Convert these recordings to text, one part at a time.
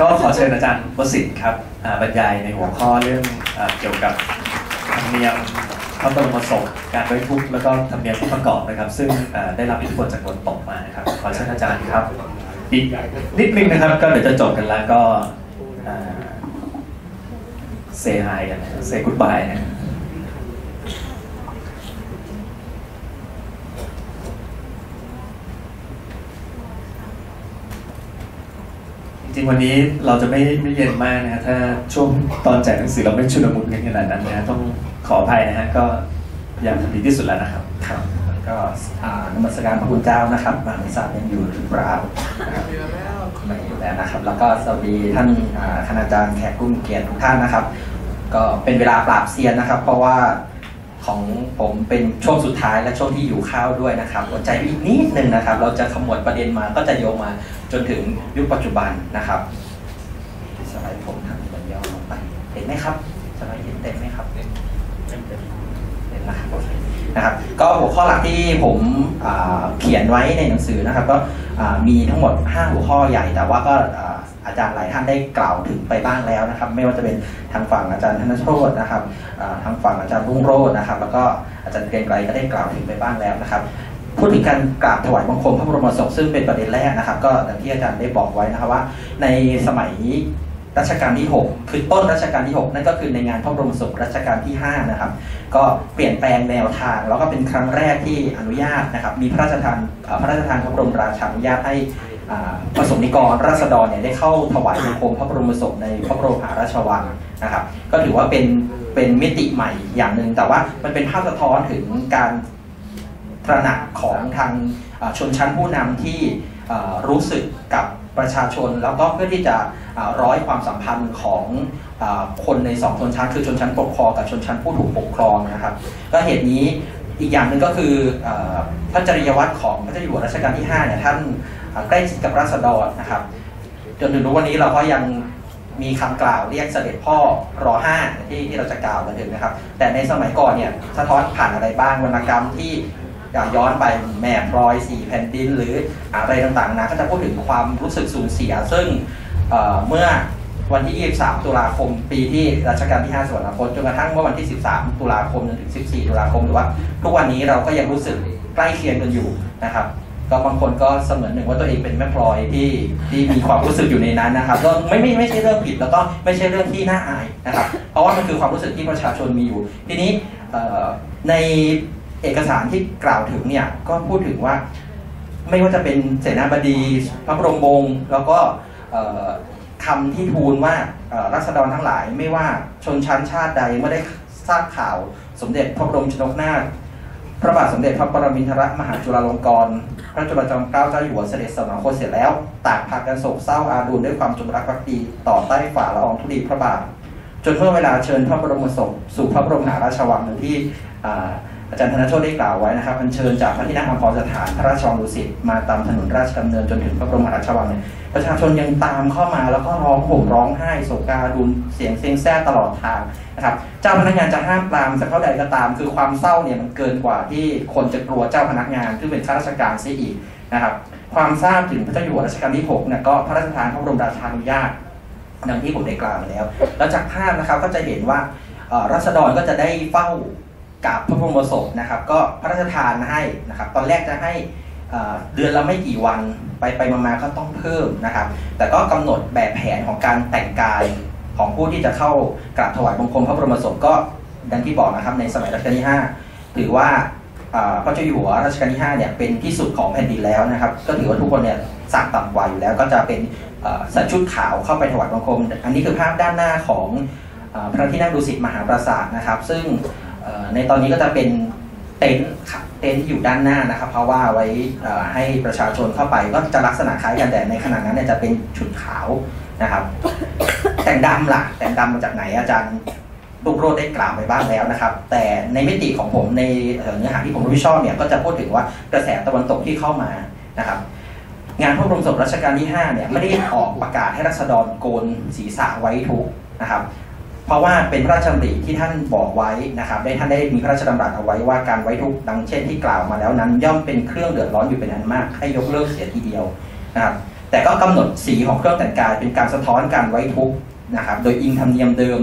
ก็ขอเชิญอาจารย์วสิทธิ์ครับบรรยายในหัวข้อเรื่องเกี่ยวกับธรรมเนียมพระบรมศพการไว้ทุกข์แล้วก็ธรรมเนียมที่ประกอบนะครับ ซึ่งได้รับอิทธิพลจากตนตกมานะครับขอเชิญอาจารย์ครับอีกนิดนึงนะครับ ก็เดี๋ยวจะจบกันแล้วก็เซฮายกันเซกุดบายนะ ริงวันนี้เราจะไม่ไม่เย็นมากนะฮะถ้าช่วงตอนแจกหนังสือเราไม่ชุลมุนกันขนาดนั้นนะฮะต้องขออภัยนะฮะก็พยายามทำดีที่สุดแล้วนะครับครับก็นมัสการพระคุณเจ้านะครับมาไม่ทราบยังอยู่หรือเปล่าไม่อยู่แล้วนะครับ แล้วก็สวัสดีท่านอาคณาจารย์แขกกุ้มเกียรติทุกท่านนะครับ ก็เป็นเวลาปราบเซียนนะครับ เพราะว่า ของผมเป็นช่วงสุดท้ายและช่วงที่อยู่ข้าวด้วยนะครับอดใจอีกนิดนึงนะครับ เราจะขมวดประเด็นมาก็จะโยงมาจนถึงยุคปัจจุบันนะครับสไลด์ผมทำมันย่อลงไป เห็นไหมครับสไลด์เห็นเต็มไหมครับเต็มเต็มเต็มนะครับโอเคนะครับ ก็หัวข้อหลักที่ผมเขียนไว้ในหนังสือนะครับ ก็มีทั้งหมด 5 หัวข้อใหญ่แต่ว่าก็ อาจารย์หลายท่านได้กล่าวถึงไปบ้างแล้วนะครับ ไม่ว่าจะเป็นทางฝั่งอาจารย์ธนโชตนะครับทางฝั่งอาจารย์รุ่งโรจน์นะครับ แล้วก็อาจารย์เกรียงไกรก็ได้กล่าวถึงไปบ้างแล้วนะครับพูดถึงการกราบถวายบังคมพระบรมศพซึ่งเป็นประเด็นแรกนะครับ ก็อย่างที่อาจารย์ได้บอกไว้นะครับว่า ในสมัยรัชกาลที่ 6 คือต้นรัชกาลที่ 6 นั่นก็คือในงานพระบรมศพรัชกาลที่ 5 นะครับ ก็เปลี่ยนแปลงแนวทาง แล้วก็เป็นครั้งแรกที่อนุญาตนะครับ มีพระราชทานพระราชทานพระบรมราชานุญาตให้ ประสงนิกรราษฎรเนี่ยได้เข้าถวายบังคมพระบรมศพในพระบรมหาราชวังนะครับ ก็ถือว่าเป็นเป็นมิติใหม่อย่างหนึ่งแต่ว่ามันเป็นภาพสะท้อนถึงการตระหนักของทางชนชั้นผู้นำที่รู้สึกกับประชาชน แล้วก็เพื่อที่จะร้อยความสัมพันธ์ของอคนในสองชนชั้น คือชนชั้นปกครองกับชนชั้นผู้ถูกปกครองนะครับ ก็เหตุนี้อีกอย่างหนึ่งก็คือเออพระจริยวัตรของพระเจ้าอยู่หัวรัชกาลที่5เนี่ยท่าน ใกล้ชิดกับราษฎรนะครับ จนถึงวันนี้เราก็ยังมีคำกล่าวเรียกเสด็จพ่อรอห้าที่ที่เราจะกล่าวกันถึงนะครับ แต่ในสมัยก่อนเนี่ยสะท้อนผ่านอะไรบ้างวรรณกรรมที่ย้อนไปแม่พลอยสี่แผ่นดิน หรืออะไรต่างๆนะก็จะพูดถึงความรู้สึกสูญเสีย ซึ่งเเมื่อวันที่ 23 ตุลาคม ปีที่รัชกาลที่ 5 สวรรคตจนกระทั่งเมื่อวันที่ 13 ตุลาคมจนถึง 14 ตุลาคมหรือว่า ทุกวันนี้เราก็ยังรู้สึกใกล้เคียงกันอยู่นะครับ ก็บางคนก็เสมือนหนึ่งว่าตัวเองเป็นแม่พลอยที่ที่มีความรู้สึกอยู่ในนั้นนะครับก็ไม่ไม่ไม่ใช่เรื่องผิดแล้วก็ไม่ใช่เรื่องที่น่าอายนะครับ เพราะว่ามันคือความรู้สึกที่ประชาชนมีอยู่ ทีนี้ในเอกสารที่กล่าวถึงเนี่ยก็พูดถึงว่าไม่ว่าจะเป็นเสนาบดีพระบรมวงศ์แล้วก็คำที่ทูลว่ารัษฎรทั้งหลาย ไม่ว่าชนชั้นชาติใดเมื่อได้ทราบข่าวสมเด็จพระบรมชนกนาถ พระบาทสมเด็จพระปรมินทรมหาจุฬาลงกรณ์พระจุลจอมเกล้าเจ้าอยู่หัวเสด็จสวรรคตเสร็จแล้วต่างพากันโศกเศร้าอาดูลด้วยความจงรักภักดีต่อใต้ฝ่าละอองธุลีพระบาท จนเมื่อเวลาเชิญพระบรมศพสู่พระบรมหาราชวังอย่างที่อาอาจารย์ธนโชตได้กล่าวไว้นะครับอัญเชิญจากพระที่นั่งอัมพรสถานพระราชวังดุสิตมาตามถนนราชดำเนินจนถึงพระบรมมหาราชวังเนี่ย ประชาชนยังตามเข้ามาแล้วก็ร้องห่มร้องไห้โศกาดูลเสียงเซ็งแซ่ตลอดทางนะครับเจ้าพนักงานจะห้ามปรามสักเท่าใดก็ตาม คือความเศร้าเนี่ยมันเกินกว่าที่คนจะกลัวเจ้าพนักงานซึ่เป็นข้าราชการเสียอีกนะครับความทราบถึงพระเจ้าอยู่หัวรัชกาลที่6เนี่ยก็พระราชทานพระบรมราชานุญาตดังที่ผมได้กล่าวมาแล้ว แล้วจากภาพนะครับก็จะเห็นว่ารัษฎรก็จะได้เฝ้ากับพระบรมศพนะครับ ก็พระราชทานให้นะครับ ตอนแรกจะให้ เดือนละไม่กี่วันไปไปมาๆก็ต้องเพิ่มนะครับ แต่ก็กำหนดแบบแผนของการแต่งกายของผู้ที่จะเข้ากราบถวายบังคมพระบรมศพก็ดังที่บอกนะครับในสมัยรัชกาลที่ 5 ถือว่าพระเจ้าอยู่หัวรัชกาลที่5เนี่ยเป็นที่สุดของแผ่นดินแล้วนะครับ ก็ถือว่าทุกคนเนี่ยสักต่ำกว่าอยู่แล้ว ก็จะเป็นใส่ชุดขาวเข้าไปถวายบังคม อันนี้คือภาพด้านหน้าของอพระที่นั่งดุสิตมหาปราสาทนะครับ ซึ่งในตอนนี้ก็จะเป็น เต็นท์เต็นท์ที่อยู่ด้านหน้านะครับ เพราะว่าไว้ให้ประชาชนเข้าไปก็จะลักษณะคล้ายกันแต่ในขณะนั้นเนี่ยจะเป็นชุดขาวนะครับ แต่งดำล่ะ แต่งดำมาจากไหนอาจารย์ลูกโรดได้กล่าวไปบ้างแล้วนะครับ แต่ในมิติของผมในเนื้อหาที่ผมรู้ชอบเนี่ยก็จะพูดถึงว่ากระแสตะวันตกที่เข้ามานะครับ งานพระบรมศพรัชกาลที่ 5 เนี่ยไม่ได้ออกประกาศให้รัษฎรโกนศีรษะไว้ทุกนะครับ เพราะว่าเป็นพระราชดำริที่ท่านบอกไว้นะครับ ได้ท่านได้มีพระราชดำรัสเอาไว้ว่าการไว้ทุกข์ดังเช่นที่กล่าวมาแล้วนั้น ย่อมเป็นเครื่องเดือดร้อนอยู่เป็นอันมาก ให้ยกเลิกเสียทีเดียวนะครับ แต่ก็กำหนดสีของเครื่องแต่งกาย เป็นการสะท้อนการไว้ทุกข์นะครับ โดยอิงธรรมเนียมเดิม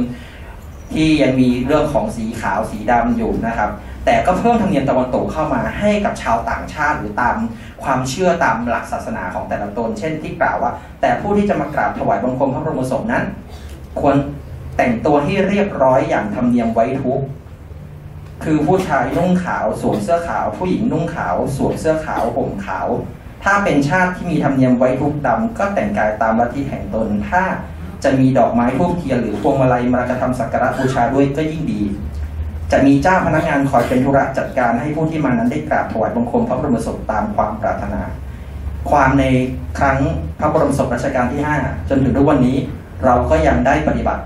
ที่ยังมีเรื่องของสีขาวสีดำอยู่นะครับ แต่ก็เพิ่มธรรมเนียมตะวันตกเข้ามาให้กับชาวต่างชาติหรือตามความเชื่อตามหลักศาสนาของแต่ละตน เช่นที่กล่าวว่า แต่ผู้ที่จะมากราบถวายบังคมพระบรมศพนั้น ควร แต่งตัวให้เรียบร้อยอย่างธรรมเนียมไว้ทุกข์คือผู้ชายนุ่งขาวสวมเสื้อขาว ผู้หญิงนุ่งขาวสวมเสื้อขาวห่มขาว ถ้าเป็นชาติที่มีธรรมเนียมไว้ทุกดำก็แต่งกายตามลัทธิแห่งตน ถ้าจะมีดอกไม้ทูบเทียนหรือพวงมาลัยมากระทำสักการะบูชาด้วยก็ยิ่งดี จะมีเจ้าพนักงานคอยเป็นธุระจัดการให้ผู้ที่มานั้นได้กราบถวายบังคมพระบรมศพตามความปรารถนา ความในครั้งพระบรมศพรัชกาลที่ 5 จนถึงทุกวันนี้เราก็ยังได้ปฏิบัติ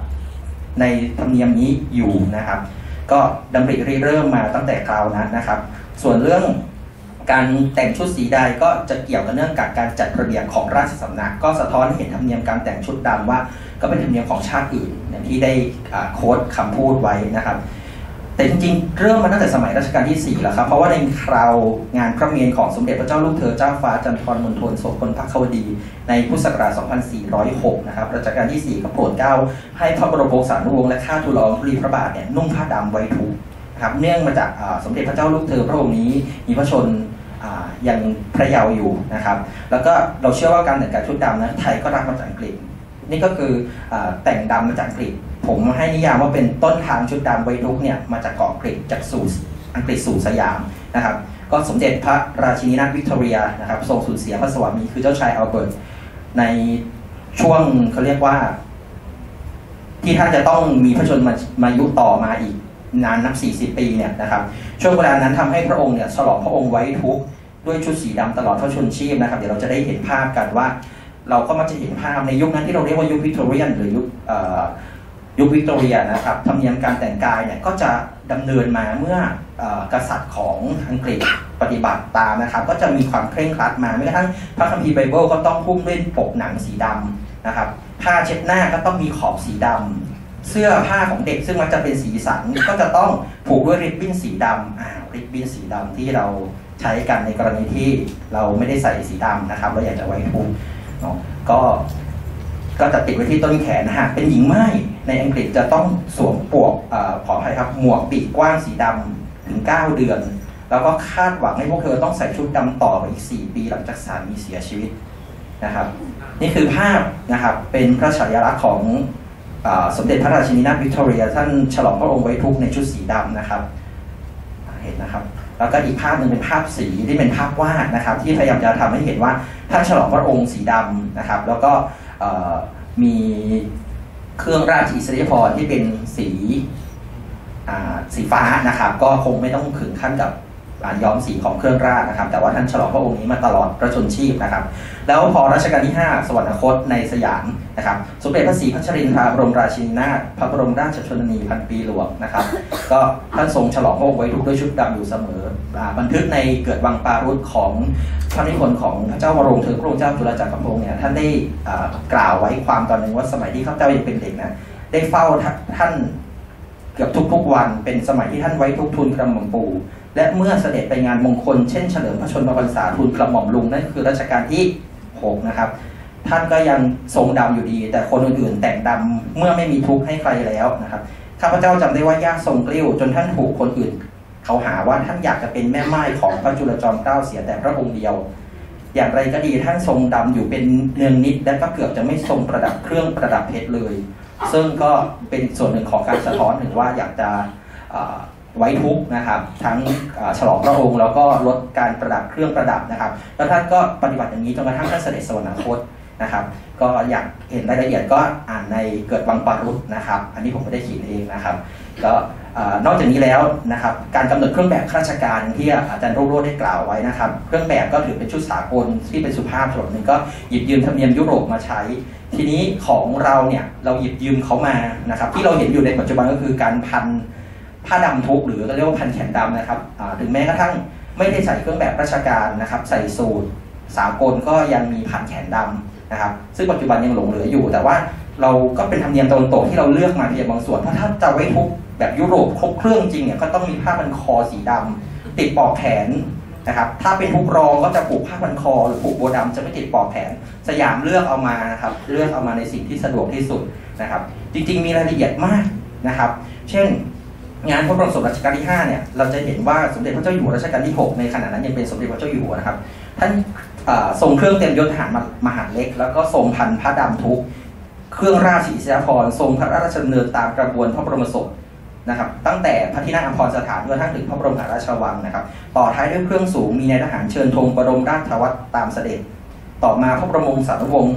ในธรรมเนียมนี้อยู่นะครับ ก็ดำริริเริ่มมาตั้งแต่คราวนั้นนะครับ ส่วนเรื่องการแต่งชุดสีใดก็จะเกี่ยวกับเนื่องกับการจัดระเบียบของราชสำนัก ก็สะท้อนให้เห็นธรรมเนียมการแต่งชุดดำว่า ก็เป็นธรรมเนียมของชาติอื่นที่ได้โค้ดคำพูดไว้นะครับ แต่จริงๆ เริ่มมาตั้งแต่สมัยรัชกาลที่ 4 แล้วครับ เพราะว่าในคราวงานพระเมรุของสมเด็จพระเจ้าลูกเธอเจ้าฟ้าจันทรมณฑลโสพลพักควดี ในพุทธศักราช 2406 นะครับ รัชกาลที่ 4 ก็โปรดเกล้าให้พระบรมโองศานุวงศ์และข้าทูลละอองธุลีพระบาทเนี่ยนุ่งผ้าดำไว้ทุกครับ เนื่องมาจากสมเด็จพระเจ้าลูกเธอพระองค์นี้มีพระชนยังพระเยาว์อยู่นะครับ แล้วก็เราเชื่อว่าการแต่งกายชุดดำนั้นไทยก็รับมาจากอังกฤษ นี่ก็คือแต่งดำมาจากอังกฤษ ผมให้นิยามว่าเป็นต้นทางชุดดำไวทุกเนี่ยมาจากเกาะอังกจากสู่อังกฤษสู่สยามนะครับ ก็สมเด็จพระราชินีนาถวิกตอเรียนะครับทรงสูญเสียพระสวามีคือเจ้าชายอัลเบิร์ตในช่วงเขาเรียกว่า ที่ท่านจะต้องมีพระชนมามายุต่อมาอีกนานนับ 40 ปีเนี่ยนะครับ ช่วงเวลานั้นทำให้พระองค์เนี่ยฉลองพระองค์ไว้ทุกข์ด้วยชุดสีดำตลอดพระชนชีพนะครับ เดี๋ยวเราจะได้เห็นภาพกันว่า เราก็มักจะเห็นภาพในยุคนั้นที่เราเรียกว่ายุควิกตอเรียนหรือยุค ยุควิกตอเรียนะครับธรรมเนียมการแต่งกายเนี่ยก็จะดำเนินมาเมื่อกษัตริย์ของอังกฤษปฏิบัติตามนะครับ ก็จะมีความเคร่งครัดมาแม้กระทั่งพระคัมภีร์ไบเบิลก็ต้องหุ้มด้วยปกหนังสีดำนะครับผ้าเช็ดหน้าก็ต้องมีขอบสีดำเสื้อผ้าของเด็กซึ่งมันจะเป็นสีสันก็จะต้องผูกด้วยริบบิ้นสีดำอ่าริบบิ้นสีดำที่เราใช้กันในกรณีที่เราไม่ได้ใส่สีดำนะครับเราอยากจะไว้ทุกข์เนาะก็ก็จะติดไว้ที่ต้นแขนหากเป็นหญิงไม้ ในอังกฤษจะต้องสวมปวกอขออภัยครับหมวกปีกกว้างสีดำถึง 9 เดือน แล้วก็คาดหวังให้พวกเธอต้องใส่ชุดดำต่อไปอีก 4 ปีหลังจากสามีเสียชีวิตนะครับ นี่คือภาพนะครับเป็นพระฉายาลักษณ์ของอสมเด็จพระราชินีนาถวิกตอเรีย ท่านฉลองพระองค์ไว้ทุกในชุดสีดำนะครับเห็นนะครับ แล้วก็อีกภาพหนึ่งเป็นภาพสีที่เป็นภาพวาดนะครับ ที่พยายามจะทำให้เห็นว่าท่านฉลองพระองค์สีดำนะครับ แล้วก็มี เครื่องราชอิสริยพรที่เป็นสีสีฟ้านะครับ ก็คงไม่ต้องถึงขั้นกับ ย้อมสีของเครื่องราชนะครับ แต่ว่าท่านฉลองพระองค์นี้มาตลอดพระชนชีพนะครับ แล้วพอรัชกาลที่ 5 สวรรคตในสยามนะครับสมเด็จพระศรีพัชรินทราบรมราชินีนาถพระบรมราชชนนีพันปีหลวงนะครับ ก็ท่านทรงฉลองพระองค์ไว้ทุกด้วยชุดดำอยู่เสมอ บันทึกในเกิดวังปารุษของพระนิพนธ์ของพระเจ้าวรวงศ์เธอพระองค์เจ้าจุลจักรพงศ์เนี่ยท่านได้กล่าวไว้ความตอนหนึ่งว่าสมัยที่ข้าพเจ้ายังเป็นเด็กนะได้เฝ้าท่านเกือบทุกๆวันเป็นสมัยที่ท่านไว้ทุกทุนกระหม่อมปู่ และเมื่อเสด็จไปงานมงคลเช่นเฉลิมพระชนมพรรษาทูลกระหม่อมลุงนั่นคือรัชกาลที่6นะครับท่านก็ยังทรงดำอยู่ดี แต่คนอื่นๆแต่งดำเมื่อไม่มีทุกข์ให้ใครแล้วนะครับข้าพเจ้าจำได้ว่ายากทรงกลิ้ว จนท่านถูกคนอื่น เขาหาว่าท่านอยากจะเป็นแม่ไม้ของพระจุลจอมเกล้าเสียแต่พระองค์เดียว อย่างไรก็ดีท่านทรงดำอยู่เป็นเนืองนิด และก็เกือบจะไม่ทรงประดับเครื่องประดับเพชรเลย ซึ่งก็เป็นส่วนหนึ่งของการสะท้อนถึงว่าอยากจะ ไว้ทุกนะครับ ทั้งฉลองพระองค์แล้วก็ลดการประดับเครื่องประดับนะครับ แล้วท่านก็ปฏิบัติอย่างนี้จนกระทั่งท่านเสด็จสวรรคตนะครับ ก็อยากเห็นรายละเอียดก็อ่านในเกิดวังปารุษนะครับ อันนี้ผมไม่ได้เขียนเองนะครับก็นอกจากนี้แล้วนะครับการกำหนดเครื่องแบบข้าราชการที่อาจารย์โรโรได้กล่าวไว้นะครับ เครื่องแบบก็ถือเป็นชุดสากลที่เป็นสุภาพส่วนหนึ่งก็หยิบยืมธรรมเนียมยุโรปมาใช้ ทีนี้ของเราเนี่ยเราหยิบยืมเขามานะครับ ที่เราเห็นอยู่ในปัจจุบันก็คือการพัน ผ้าดำทุกหรือเรียกว่าพันแขนดำนะครับถึงแม้กระทั่งไม่ได้ใส่เครื่องแบบราชการนะครับ ใส่สูทสากลก็ยังมีพันแขนดำนะครับ ซึ่งปัจจุบันยังหลงเหลืออยู่ แต่ว่าเราก็เป็นธรรมเนียมตะวันตกที่เราเลือกมาเพียงบางส่วนเพราะถ้าจะไว้ทุกแบบยุโรปครบเครื่องจริงเนี่ยก็ต้องมีผ้าพันคอสีดำติดปอกแขนนะครับถ้าเป็นทุกรองก็จะผูกผ้าพันคอหรือผูกโบวดำจะไม่ติดปอกแขน สยามเลือกเอามานะครับเลือกเอามาในสิ่งที่สะดวกที่สุดนะครับ จริง ๆ มีรายละเอียดมากนะครับ เช่น งานพระบรมศพรัชกาลที่5เนี่ยเราจะเห็นว่าสมเด็จพระเจ้าอยู่หัวรัชกาลที่ 6 ในขณะนั้นยังเป็นสมเด็จพระเจ้าอยู่หัวนะครับท่านเอ่อทรงเครื่องเต็มยศทหารมมหาเล็ก แล้วก็ทรงพันพระดำทุกเครื่องราชอิสริยาภรณ์ทรงพระราชดำเนินตามกระบวนพระบรมศพนะครับตั้งแต่พระที่นั่งอภรสถานจนทั่งถึงพระบรมหาราชวังนะครับ ต่อท้ายด้วยเครื่องสูงมีนายทหารเชิญธงบรมราชวัตรตามเสด็จ ต่อมาพระบรมวงศานุวงศ์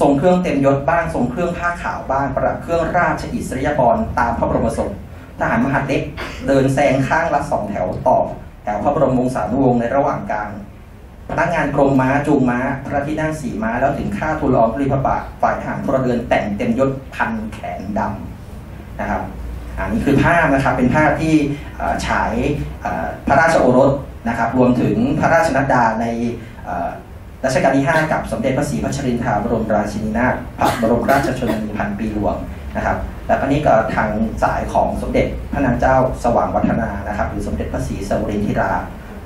ทรงเครื่องเต็มยศบ้างทรงเครื่องผ้าขาวบ้างประดับเครื่องราชอิสริยาภรณ์ตามพระบรมศพ ทหารมหาดเล็กเดินแซงข้างละสองแถวต่อแถวพระบรมวงศานุวงศ์ในระหว่างกลางพนักงานกรมม้าจูงม้าพระที่นั่งสีม้าแล้วถึงข้าทูลล้อมริพระบาทฝ่ายทหารพลเรือนแต่งเต็มยศพันแขนดำนะครับอันนี้คือภาพนะครับเป็นภาพที่ฉายพระราชโอรสนะครับ รวมถึงพระราชนัดดาในรัชกาลที่ 5 กับสมเด็จพระศรีพัชรินทราบรมราชินีนาถพระบรมราชชนนีพันปีหลวงนะครับ แล้วก็นี่ก็ทางสายของสมเด็จพระนางเจ้าสว่างวัฒนานะครับ หรือสมเด็จพระศรีสวรินทิรา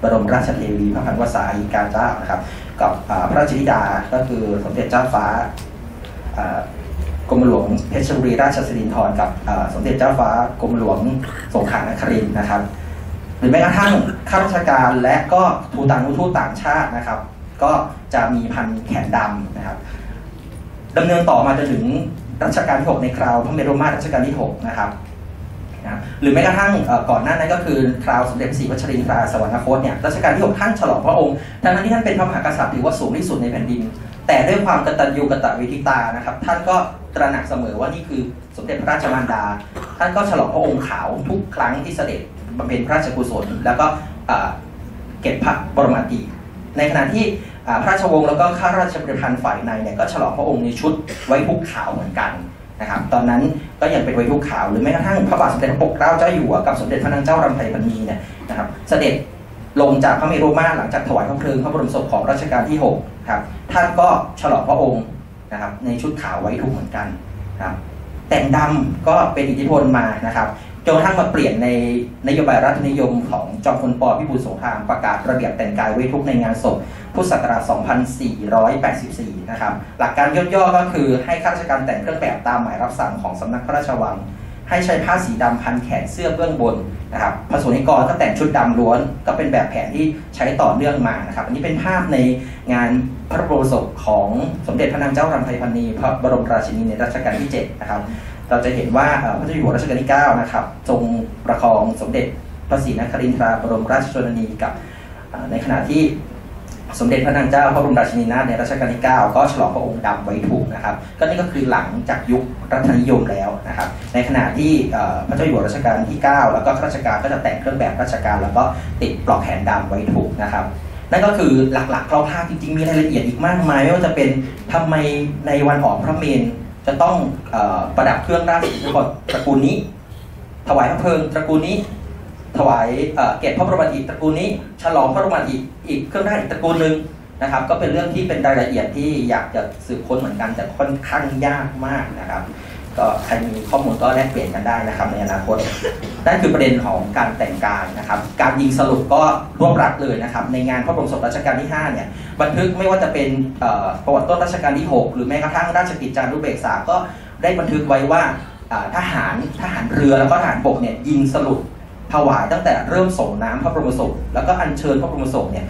บรมราชเทวีพระพันวษาอีกาเจ้านะครับ กับพระราชธิดาก็คือสมเด็จเจ้าฟ้ากรมหลวงเพชรบุรีราชสิรินธรกับสมเด็จเจ้าฟ้ากรมหลวงสงขลานครินนะครับ หรือแม้กระทั่งข้าราชการและก็ทูตต่างทูตต่างชาตินะครับ ก็จะมีพันแขนดำนะครับดำเนินต่อมาจนถึง รัชกาลที่ 6 ในคราวพระเมรุมาตรรัชกาลที่ 6 นะครับนะหรือแม้กระทั่งก่อนหน้านั้นก็คือคราวสมเด็จพระศรีพัชรินทราสวรรคตเนี่ยรัชกาลที่ 6 ท่านฉลองพระองค์ทั้งที่ท่านเป็นพระมหากษัตริย์ถือว่าสูงที่สุดในแผ่นดิน แต่ด้วยความกตัญญูกตเวทิตานะครับ ท่านก็ตระหนักเสมอว่านี่คือสมเด็จพระราชมารดา ท่านก็ฉลองพระองค์ขาวทุกครั้งที่เสด็จบำเพ็ญพระราชกุศลแล้วก็เก็บพระบรมอัฐิในขณะที่ พระราชวงศ์แล้วก็ข้าราชบริพารฝ่ายในเนี่ยก็ฉลองพระองค์ในชุดไว้ทุกขาวเหมือนกันนะครับ ตอนนั้นก็ยังเป็นไวยทุกขาวหรือแม้กระทั่งพระบาทสมเด็จพระปกเกล้าเจ้าอยู่หัวกับสมเด็จพระนางเจ้ารำไพพรรณีเนี่ยนะครับเสด็จลงจากพระเมรุมาตรหลังจากถวายพระเพลิงพระบรมศพของรัชกาลที่6ครับท่านก็ฉลองพระองค์นะครับในชุดขาวไว้ทุกเหมือนกันครับแต่งดำก็เป็นอิทธิพลมานะครับ จนกระทั่งมาเปลี่ยนในนโยบายรัฐนิยมของจอมพลปพิบูลสงครามประกาศระเบียบแต่งกายไว้ทุกในงานศพพุทธศักราช 2484 นะครับ หลักการย่อๆก็คือให้ข้าราชการแต่งเครื่องแบบตามหมายรับสั่งของสำนักพระราชวัง ให้ใช้ผ้าสีดำพันแขนเสื้อเบื้องบนนะครับพระสงฆ์นิกรก็แต่งชุดดำล้วน ก็เป็นแบบแผนที่ใช้ต่อเนื่องมานะครับ อันนี้เป็นภาพในงานพระบรมศพของสมเด็จพระนางเจ้ารำไพพรรณีพระบรมราชินีในรัชกาลที่ 7 นะครับ เราจะเห็นว่าพระเจ้าอยู่หัวรัชกาลที่9นะครับทรงประคองสมเด็จพระศรีนครินทราบรมราชชนนีกับในขณะที่สมเด็จพระนางเจ้าพระบรมราชินีนาถในรัชกาลที่ 9 ก็ฉลองพระองค์ดำไว้ทุกนะครับ ก็นี่ก็คือหลังจากยุครัฐนิยมแล้วนะครับ ในขณะที่พระเจ้าอยู่หัวรัชกาลที่ 9 แล้วก็ข้าราชการก็จะแต่งเครื่องแบบราชการแล้วก็ติดปลอกแขนดำไว้ทุกนะครับนั่นก็คือหลักๆคร่าวๆจริงๆมีรายละเอียดอีกมากมายไม่ว่าจะเป็นทำไมในวันออกพระเมน จะต้องอประดับเครื่องราชอิสริยาภรณ์ตระกูลนี้ ถวายพระเพลิงตระกูลนี้ ถวายเอ่อเกียรติพระบรมอิตระกูลนี้ ฉลองพระบรมราชอีกเครื่องราชอีกตระกูลหนึ่งนะครับ ก็เป็นเรื่องที่เป็นรายละเอียดที่อยากจะสืบค้นเหมือนกันแต่ค่อนข้างยากมากนะครับ ก็ใครมีข้อมูลก็แลกเปลี่ยนกันได้นะครับในอนาคตนั่นคือประเด็นของการแต่งกายนะครับ การยิงสรุปก็รวบรัดเลยนะครับ ในงานพระบรมศพรัชกาลที่ 5 เนี่ยบันทึกไม่ว่าจะเป็นประวัติต้นรัชกาลที่ 6 หรือแม้กระทั่งราชกิจจานุเบกษาก็ได้บันทึกไว้ว่าทหารทหารเรือแล้วก็ทหารบกเนี่ยยิงสรุปถวายตั้งแต่เริ่มส่งน้ำพระบรมศพแล้วก็อัญเชิญพระบรมศพเนี่ย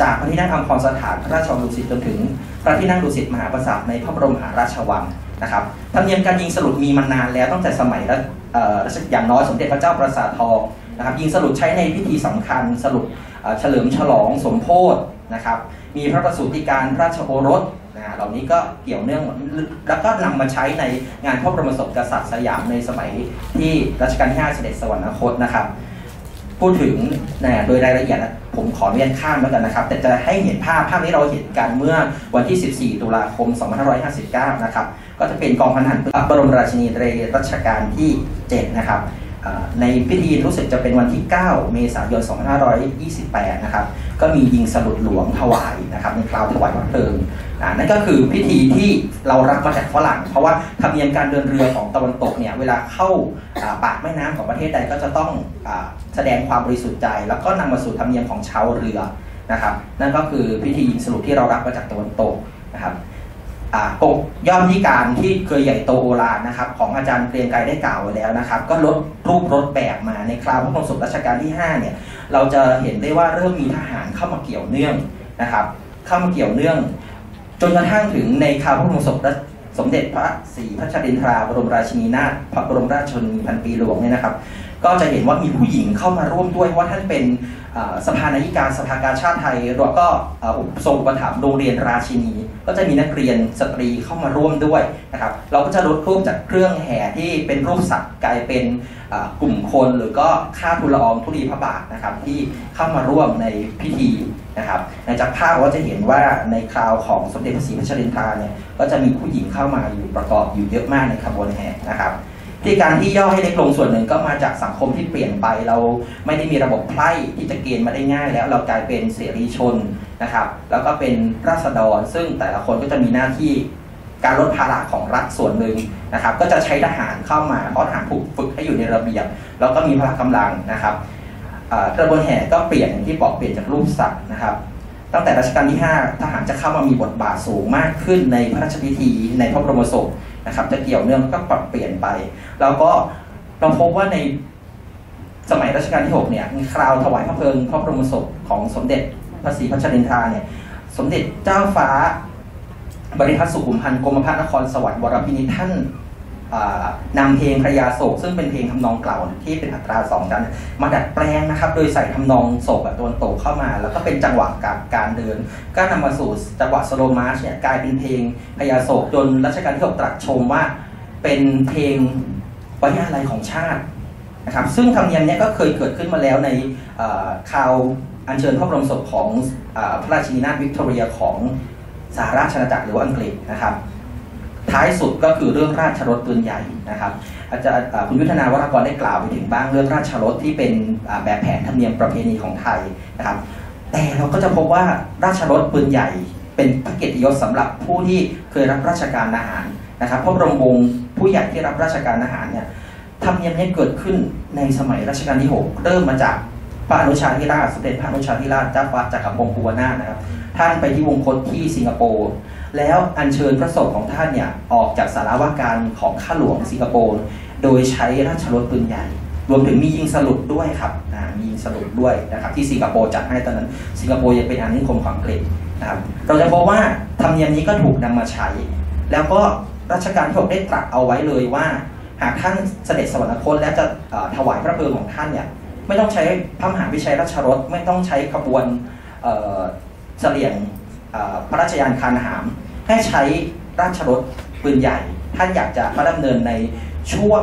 จากพระที่นั่งอัมพรสถานพระราชวังดุสิตจนถึงพระที่นั่งดุสิตมหาปราสาทในพระบรมหาราชวัง นะครับธรรมเนียมการยิงสรุปมีมานานแล้วตั้งแต่สมัยรัชเอ่อย่างน้อยสมเด็จพระเจ้าประสาททองนะครับยิงสรุปใช้ในพิธีสำคัญสรุปเฉลิมฉลองสมโพธินะครับมีพระประสูติการพระราชโอรสนะฮะเหล่านี้ก็เกี่ยวเนื่องแล้วก็นำมาใช้ในงานพระบรมศพกษัตริย์สยามในสมัยที่รัชกาลที่5เสด็จสวรรคตนะครับ พูดถึงนะโดยรายละเอียดผมขออนุญาตข้ามแล้วกันนะครับ แต่จะให้เห็นภาพภาพนี้เราเห็นกันเมื่อวันที่ 14 ตุลาคม 2559 นะครับ ก็จะเป็นกองพันหันพระบรมราชินีในรัชกาลที่ 7 นะครับในพิธีรู้สึกจะเป็นวันที่ 9 เมษายน 2528 นะครับ ก็มียิงสลุดหลวงถวายนะครับในคราวถวายพระเพลิง นั่นก็คือพิธีที่เรารับมาจากฝรั่ง เพราะว่าธรรมเนียมการเดินเรือของตะวันตกเนี่ยเวลาเข้าปากแม่น้ำของประเทศใดก็จะต้องอแสดงความบริสุทธิ์ใจ แล้วก็นำมาสู่ธรรมเนียมของชาวเรือนะครับ นั่นก็คือพิธียิงสลุดที่เรารับมาจากตะวันตกนะครับอ่ากบย่อมที่การที่เคยใหญ่โตโอฬารนะครับ ของอาจารย์เกรียงไกรได้กล่าวไว้แล้วนะครับ ก็ลดรูปรถแบบมาในคราวพระบรมศพรัชกาลที่5เนี่ยเราจะเห็นได้ว่าเริ่มมีทหารเข้ามาเกี่ยวเนื่องนะครับ เข้ามาเกี่ยวเนื่อง จนกระทั่งถึงในคราวพระบรมศพสมเด็จพระศรีพัชรินทราบรมราชินีนาถพระบรมราชชนนีพันปีหลวงเนี่ยนะครับ ก็จะเห็นว่ามีผู้หญิงเข้ามาร่วมด้วย ว่าท่านเป็นสภานายิการสภากาชาติไทยแล้วก็ทรงอุประถมภ์โรงเรียนราชินี ก็จะมีนักเรียนสตรีเข้ามาร่วมด้วยนะครับ เราก็จะลดรูปจากเครื่องแห่ที่เป็นรูปสัตว์กลายเป็นกลุ่มคนหรือก็ข้าทุลอองธุลีพระบาทนะครับที่เข้ามาร่วมในพิธี นะครับในจากภาพก็จะเห็นว่าในคราวของสมเด็จพระศรีพัชรินทราเนี่ยก็จะมีผู้หญิงเข้ามาอยู่ประกอบอยู่เยอะมากในขบวนแห่นะครับที่การที่ย่อให้เล็กลงส่วนหนึ่งก็มาจากสังคมที่เปลี่ยนไปเราไม่ได้มีระบบไพร่ที่จะเกณฑ์มาได้ง่าย แล้วเรากลายเป็นเสรีชนนะครับ แล้วก็เป็นราษฎร ซึ่งแต่ละคนก็จะมีหน้าที่การลดภาระของรัฐส่วนหนึ่งนะครับ ก็จะใช้ทหารเข้ามาเพราะทหารถูกฝึกให้อยู่ในระเบียบแล้วก็มีพละกำลังนะครับ กระบวนแห่ก็เปลี่ยนอย่างที่บอกเปลี่ยนจากรูปสัตว์นะครับ ตั้งแต่รัชกาลที่ 5 ทหารจะเข้ามามีบทบาทสูงมากขึ้นในพระราชพิธีในพระบรมศพนะครับ จะเกี่ยวเนื่องก็ปรับเปลี่ยนไป แล้วก็เราพบว่าในสมัยรัชกาลที่ 6 เนี่ยคราวถวายพระเพลิงพระบรมศพของสมเด็จพระศรีพัชรินทราเนี่ย สมเด็จเจ้าฟ้าบริพัตรสุขุมพันธ์กรมพระนครสวรรค์วรพินิท่าน นำเพลงพระยาโศกซึ่งเป็นเพลงทำนองเก่าที่เป็นอัตราสองชั้นมาดัดแปลงนะครับ โดยใส่ทำนองโศกแบบตะวันตกเข้ามา แล้วก็เป็นจังหวะกับการเดิน ก็นำมาสู่จังหวะ slow march เนี่ยกลายเป็นเพลงพญาโศกจนรัชกาลที่6ตรัสชมว่า เป็นเพลงไว้อาลัยของชาตินะครับ ซึ่งธรรมเนียมเนี้ยก็เคยเกิดขึ้นมาแล้วในเอ่ออัญเชิญพระบรมศพของอพระราชินีนาถวิกตอเรียของสหราชอาณาจักรหรือว่าอังกฤษนะครับ ท้ายสุดก็คือเรื่องราชรถปืนใหญ่นะครับอาจารย์คุณยุทธนาวรากรได้กล่าวไปถึงบ้างเรื่องราชรถที่เป็นแบบแผนธรรมเนียมประเพณีของไทยนะครับ แต่เราก็จะพบว่าราชรถปืนใหญ่ เป็นพระเกียรติยศสำหรับผู้ที่เคยรับราชการทหารนะครับพระบรมวงศ์ผู้ใหญ่ที่รับราชการทหารเนี่ยธรรมเนียมนี้เกิดขึ้นในสมัยรัชกาลที่6เริ่มมาจากพระอนุชาธิราชสมเด็จพระอนุชาธิราชเจ้าฟ้าจักรพงศ์ภูวนาถนะครับท่านไปที่วงคตที่สิงคโปร์ แล้วอัญเชิญพระศพของท่านเนี่ยออกจากสาราว่าการของข้าหลวงสิงคโปร์โดยใช้ราชรถปืนใหญ่ รวมถึงมียิงสลุดด้วยครับมียิงสลุดด้วยนะครับที่สิงคโปร์จัดให้ตอนนั้น สิงคโปร์ยังเป็นอาณานิคมของอังกฤษนะครับเราจะพบว่าธรรมเนียมนี้ก็ถูกนำมาใช้ แล้วก็รัชกาลที่หกได้ตรัสเอาไว้เลยว่า หากท่านเสด็จสวรรคตและจะถวายพระเพลิงของท่านเนี่ยไม่ต้องใช้พระมหาวิชัยราชรถไม่ต้องใช้ขบวนเอ่อเสลียงพระราชยานคานหาม ให้ใช้ราชรถปืนใหญ่ ท่านอยากจะพระดำเนินในช่วง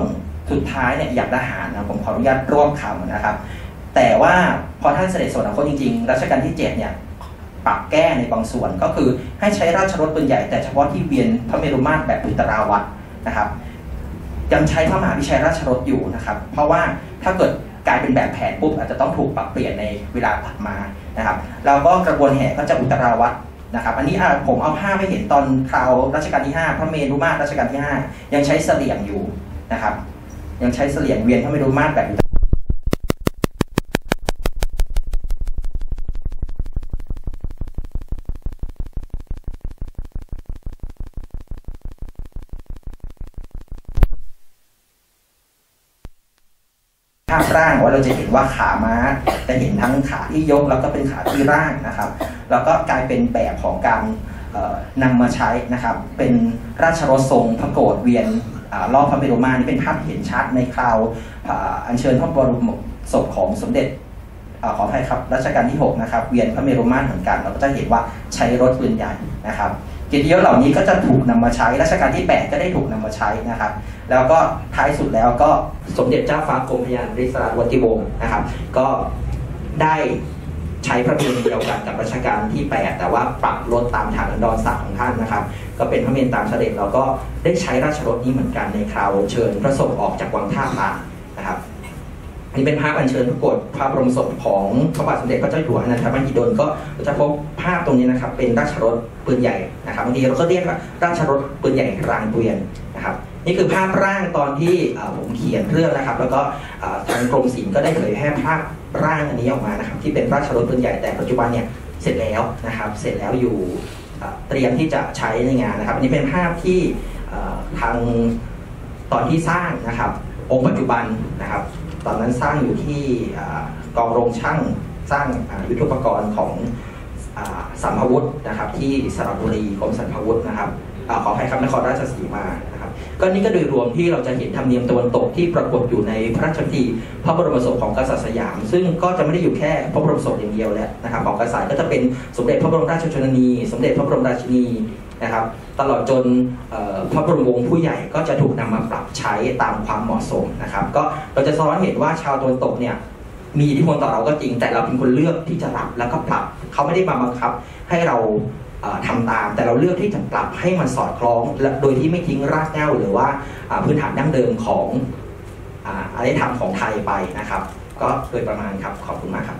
สุดท้ายเนี่ยอยากทหารนะผมขออนุญาตรวบคำนะครับ แต่ว่าพอท่านเสด็จสวรรคตจริงๆรัชกาลที่ 7 เนี่ยปรับแก้ในบางส่วนก็คือให้ใช้ราชรถปืนใหญ่แต่เฉพาะที่เวียนพระเมรุมาตรแบบอุตราวัตนะครับยังใช้พระมหาวิชัยราชรถอยู่นะครับ เพราะว่าถ้าเกิดกลายเป็นแบบแผนปุ๊บอาจจะต้องถูกปรับเปลี่ยนในเวลาถัดมานะครับแล้วก็กระบวนแห่ก็จะอุตราวัต นะครับอันนี้ผมเอาภาพให้เห็นตอนคราวรัชกาลที่ 5 พระเมรุมาตรรัชกาลที่ 5 ยังใช้เสลี่ยงอยู่นะครับยังใช้เสลี่ยงเวียนพระเมรุมาตรแบบาพร่างว่าเราจะเห็นว่าขาม้าจะเห็นทั้งขาที่ยกแล้วก็เป็นขาที่ร่างนะครับ แล้วก็กลายเป็นแบบของการเอ่อนำมาใช้นะครับ เป็นราชรถทรงพระโกรธเวียนรอบพระเมรุมาตรนี่เป็นภาพเห็นชัดในคราวอัญเชิญพระบรมศพของสมเด็จอขออภัยครับรัชกาลที่ 6 นะครับ เวียนพระเมรุมาตรเหมือนกัน เราก็จะเห็นว่าใช้รถปืนใหญ่นะครับเกียรติยศเหล่านี้ก็จะถูกนำมาใช้รัชกาลที่ 8 ก็ได้ถูกนำมาใช้นะครับ แล้วก็ท้ายสุดแล้วก็สมเด็จเจ้าฟ้ากรมพยานริศราชวัติวงศ์นะครับ ก็ได้ใช้พระเพลิงเดียวกันกับรัชกาลที่ 8 แต่ว่าปรับลดตามฐานันดรศักดิ์ของท่านนะครับ ก็เป็นพระเมรุตามเสด็จแล้วก็ได้ใช้ราชรถนี้เหมือนกันในคราวเชิญพระศพออกจากวังท่าพระนะครับอันนี้เป็นภาพอัญเชิญพระโกรธพระบรมศพของพระบาทสมเด็จพระเจ้าอยู่หัวอนันทมหิดลก็จะพบภาพตรงนี้นะครับเป็นราชรถปืนใหญ่นะครับบางทีเราก็เรียกว่าราชรถปืนใหญ่รางเกวียนนะครับ นี่คือภาพร่างตอนที่ผมเขียนเรื่องนะครับ แล้วก็ทางกรมศิลป์ก็ได้เผยแพร่ภาพร่างอันนี้ออกมานะครับ ที่เป็นราชรถปืนใหญ่แต่ปัจจุบันเนี่ยเสร็จแล้วนะครับ เสร็จแล้วอยู่เตรียมที่จะใช้ในงานนะครับอันนี้เป็นภาพที่ทางตอนที่สร้างนะครับ องค์ปัจจุบันนะครับ ตอนนั้นสร้างอยู่ที่กองโรงช่างสร้างยุทธปกรณ์ของอสัมภวุฒินะครับ ที่สระบุรีกรมสัมภวุฒินะครับอขออภัยครับนครราชสีมา ก็นี่ก็โดยรวมที่เราจะเห็นธรรมเนียมตะวันตกที่ปรากฏอยู่ในพระราชพิธีพระบรมศพของกษัตริย์สยาม ซึ่งก็จะไม่ได้อยู่แค่พระบรมศพอย่างเดียวแล้วนะครับของกษัตริย์ก็จะเป็นสมเด็จพระบรมราชชนนี สมเด็จพระบรมราชินีนะครับตลอดจนพระบรมวงศ์ผู้ใหญ่ก็จะถูกนำมาปรับใช้ตามความเหมาะสมนะครับก็เราจะสะท้อนเห็นว่าชาวตะวันตกเนี่ยมีอิทธิพลต่อเราก็จริง แต่เราเป็นคนเลือกที่จะรับแล้วก็ปรับเขาไม่ได้มาบังคับให้เรา ทำตาม แต่เราเลือกที่จะปรับให้มันสอดคล้อง โดยที่ไม่ทิ้งรากเหง้าหรือว่าพื้นฐานดั้งเดิมของอารยธรรมของไทยไปนะครับ ก็โดยประมาณครับขอบคุณมากครับ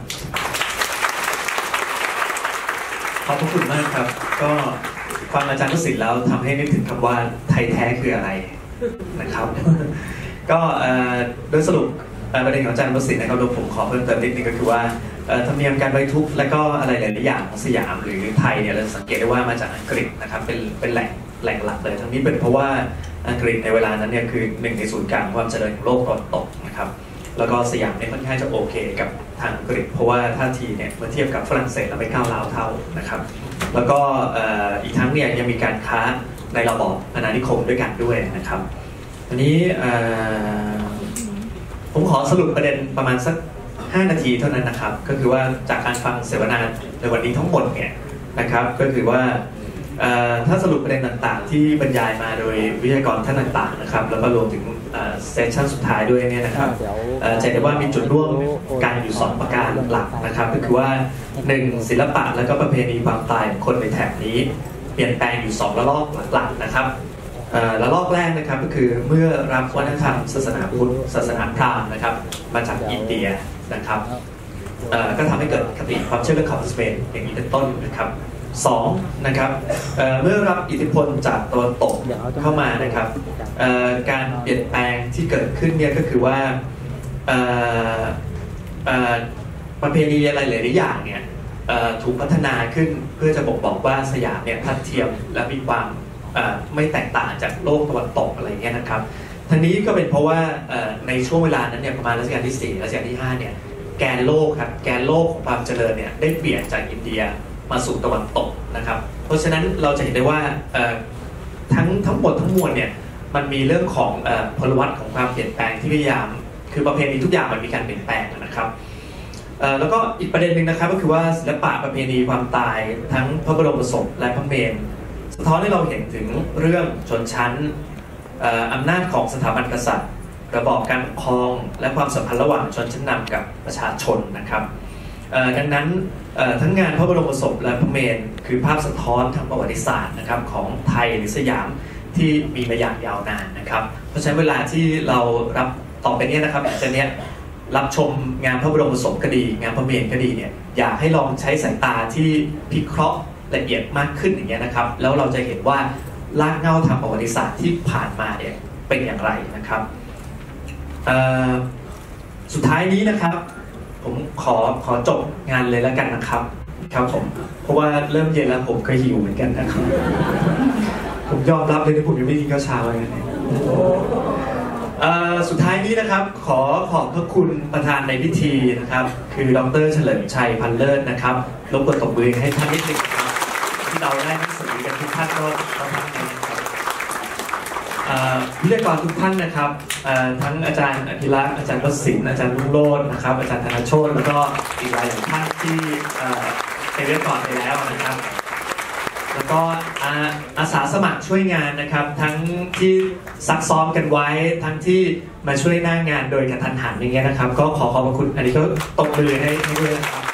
ขอบคุณมากครับ ก็ฟังอาจารย์วสินทร์แล้วทำให้นึกถึงคำว่าไทยแท้คืออะไรนะครับ ก็โดยสรุปประเด็นของอาจารย์วสินทร์นะครับผมขอเพิ่มเติมนิดนึงก็คือว่า ธรรมเนียมการไว้ทุกข์และก็อะไรหลายๆอย่างของสยามหรือไทยเนี่ยเราสังเกตได้ว่ามาจากอังกฤษนะครับเป็นเป็นแหล่งแหล่งหลักเลยทั้งนี้เป็นเพราะว่าอังกฤษในเวลานั้นเนี่ยคือหนึ่งในศูนย์กลางความเจริญของโลกตะวันตกนะครับแล้วก็สยามเนี่ยค่อนข้างจะโอเคกับทางอังกฤษ เพราะว่าท่าทีเนี่ยเมื่อเทียบกับฝรั่งเศสเราไม่ก้าวร้าวเท่านะครับแล้วก็อีกทั้งเนี่ยยังมีการค้าในระบอบอาณานิคมด้วยกันด้วยนะครับอันนี้ผมขอสรุปประเด็นประมาณสัก 5 นาทีเท่านั้นนะครับ ก็คือว่าจากการฟังเสวนาในวันนี้ทั้งหมดเนี่ยนะครับ ก็คือว่าถ้าสรุปประเด็นต่างๆ ที่บรรยายมาโดยวิทยากรท่านต่างๆนะครับ แล้วก็รวมถึงเซสชันสุดท้ายด้วยเนี่ยนะครับเจะเห็นว่ามีจุดร่วมกันอยู่ 2 ประการหลักนะครับ ก็คือว่า 1. ศิลปะและก็ประเพณีความตายของคนในแถบนี้ เปลี่ยนแปลงอยู่ 2 ระลอกหลักๆนะครับระลอกแรกนะครับก็คือเมื่อรับวัฒนธรรมศาสนาพุทธศาสนาพราหมณ์นะครับ มาจากอินเดีย นะครับเอ่อก็ทำให้เกิดคติความเชื่อเรื่องคำสเปนอย่างนี้เป็นต้นนะครับสองนะครับเอ่อเมื่อรับอิทธิพลจากตะวันตกเข้ามานะครับเอ่อการเปลี่ยนแปลงที่เกิดขึ้นเนี่ยก็คือว่าเอ่อเอ่อประเพณีอะไรหลายๆอย่างเนี่ยเอ่อถูกพัฒนาขึ้นเพื่อจะบอกบอกว่าสยามเนี่ยทัดเทียมและมีความเอ่อไม่แตกต่างจากโลกตะวันตกอะไรเงี้ยนะครับ ทั้งนี้ก็เป็นเพราะว่าในช่วงเวลานั้นเนี่ยประมาณรัชกาลที่ 4 รัชกาลที่ 5 เนี่ยแกนโลกครับแกนโลกของความเจริญเนี่ยได้เปลี่ยนจากอินเดียมาสู่ตะวันตกนะครับ เพราะฉะนั้นเราจะเห็นได้ว่าทั้งทั้งหมดทั้งมวลเนี่ยมันมีเรื่องของอพลวัตของความเปลี่ยนแปลงที่พยายาม คือประเพณีทุกอย่างมันมีการเปลี่ยนแปลงนะครับแล้วก็อีกประเด็นหนึ่งนะครับก็คือว่าศิลปะประเพณีความตายทั้งพระบรมศพและพระเมรุสะท้อนให้เราเห็นถึงเรื่องชนชั้น อำนาจของสถาบันกษัตริย์ ระบอบการปกครอง และความสัมพันธ์ระหว่างชนชั้นนำกับประชาชนนะครับดังนั้นทั้งงานพระบรมศพและพระเมรุคือภาพสะท้อนทางประวัติศาสตร์นะครับของไทยหรือสยามที่มีมาอย่างยาวนานนะครับ เพราะฉะนั้นเวลาที่เรารับต่อไปเนี้นะครับหลังจากเนี้ยรับชมงานพระบรมศพก็ดี งานพระเมรุก็ดีเนี่ยอยากให้ลองใช้สายตาที่พิเคราะห์ละเอียดมากขึ้นอย่างเงี้ยนะครับ แล้วเราจะเห็นว่า รากเง้าทางประวัติศาสตร์ที่ผ่านมาเนี่ยเป็นอย่างไรนะครับสุดท้ายนี้นะครับ ผมขอขอจบงานเลยแล้วกันนะครับครับผมเพราะว่าเริ่มเย็นแล้วผมก็หิวเหมือนกันนะครับ ผมยอมรับเลยนะผมยังไม่กินข้าวเช้าเลยสุดท้ายนี้นะครับ ขอขอบพระคุณประธานในพิธีนะครับ คือดรเฉลิมชัยพันเลิศนะครับรบกวนตบมือให้ท่านนิดหนึงครับที่เราได้หนังสื อกันทุกท่านก็ก็ท่านนี้นะครับเอ่อวิทยากรทุกท่านนะครับทั้งอาจารย์อภิรักษ์อาจารย์วสินทร์อาจารย์ลุงโรจน์นะครับ อาจารย์ธนโชตแล้วก็อีกหลายท่านที่เอ่อเป็นวิทยากรไปแล้วนะครับแล้วก็อาสาสมัครช่วยงานนะครับ ทั้งที่ซักซ้อมกันไว้ ทั้งที่มาช่วยหน้างานโดยกระทันหันอย่างเงี้ยนะครับ ก็ขอขอบพระคุณอันนี้ก็ตบมือให้ด้วยนะครับ